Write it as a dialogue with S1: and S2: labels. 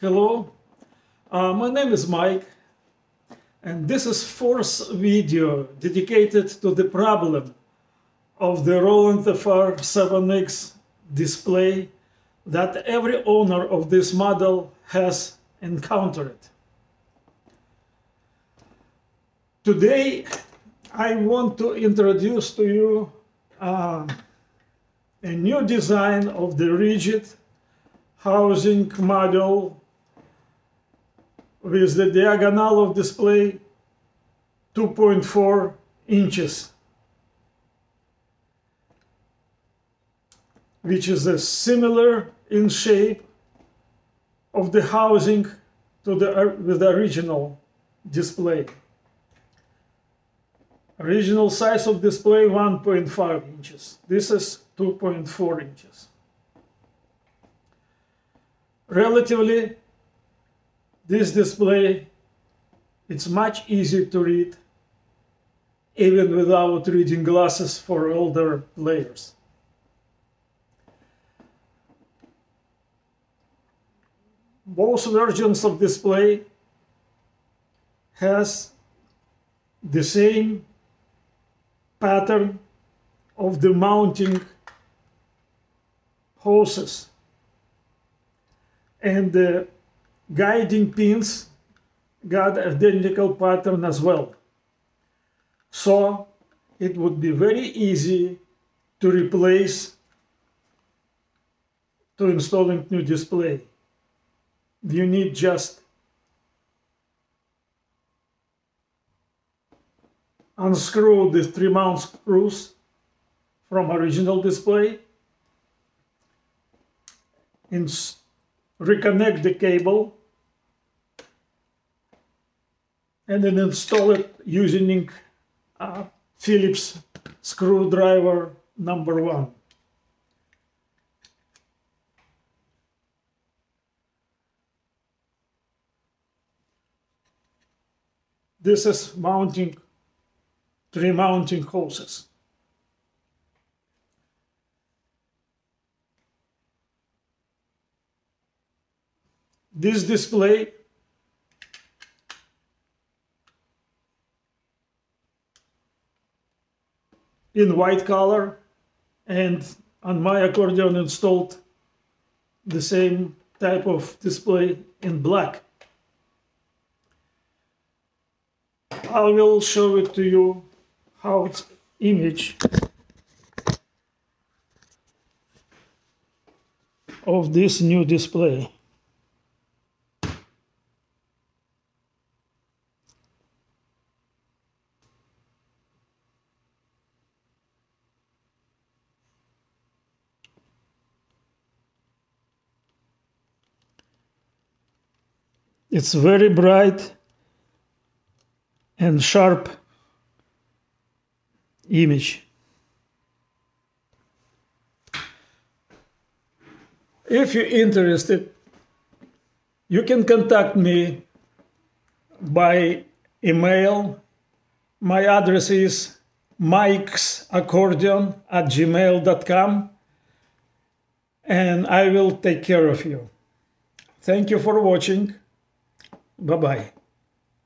S1: Hello, uh, my name is Mike and this is fourth video dedicated to the problem of the Roland FR7X display that every owner of this model has encountered. Today I want to introduce to you uh, a new design of the rigid housing module with the diagonal of display 2.4 inches which is a similar in shape of the housing to the with the original display. Original size of display 1.5 inches. This is 2.4 inches. Relatively this display, it's much easier to read even without reading glasses for older players. Both versions of display has the same pattern of the mounting hoses and the guiding pins got identical pattern as well. So it would be very easy to replace to installing new display. You need just unscrew the three mount screws from original display and reconnect the cable and then install it using uh, Phillips screwdriver number one. This is mounting, three mounting hoses. This display in white color and on my accordion installed the same type of display in black. I will show it to you how it's image of this new display. It's very bright and sharp image. If you're interested, you can contact me by email. My address is mikesaccordion at gmail.com and I will take care of you. Thank you for watching. Bye bye.